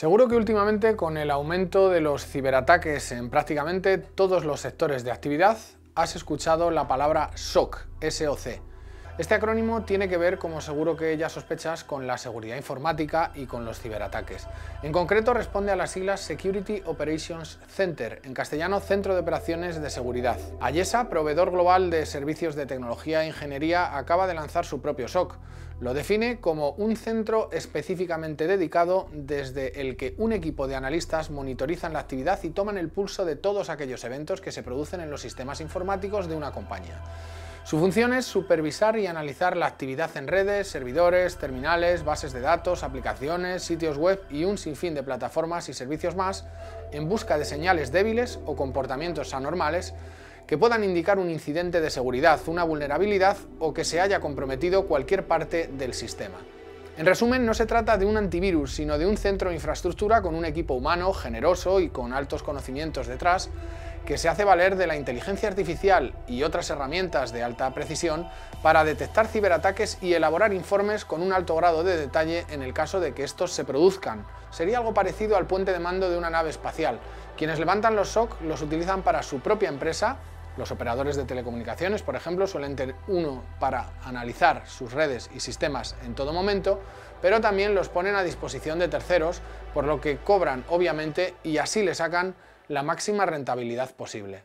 Seguro que últimamente con el aumento de los ciberataques en prácticamente todos los sectores de actividad has escuchado la palabra SOC. Este acrónimo tiene que ver, como seguro que ya sospechas, con la seguridad informática y con los ciberataques. En concreto responde a las siglas Security Operations Center, en castellano Centro de Operaciones de Seguridad. Ayesa, proveedor global de servicios de tecnología e ingeniería, acaba de lanzar su propio SOC. Lo define como un centro específicamente dedicado desde el que un equipo de analistas monitorizan la actividad y toman el pulso de todos aquellos eventos que se producen en los sistemas informáticos de una compañía. Su función es supervisar y analizar la actividad en redes, servidores, terminales, bases de datos, aplicaciones, sitios web y un sinfín de plataformas y servicios más en busca de señales débiles o comportamientos anormales que puedan indicar un incidente de seguridad, una vulnerabilidad o que se haya comprometido cualquier parte del sistema. En resumen, no se trata de un antivirus, sino de un centro de infraestructura con un equipo humano, generoso y con altos conocimientos detrás, que se hace valer de la inteligencia artificial y otras herramientas de alta precisión para detectar ciberataques y elaborar informes con un alto grado de detalle en el caso de que estos se produzcan. Sería algo parecido al puente de mando de una nave espacial. Quienes levantan los SOC los utilizan para su propia empresa los operadores de telecomunicaciones, por ejemplo, suelen tener uno para analizar sus redes y sistemas en todo momento, pero también los ponen a disposición de terceros, por lo que cobran obviamente y así le sacan la máxima rentabilidad posible.